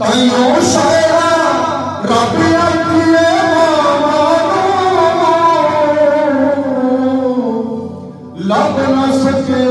ताईं लत न सचे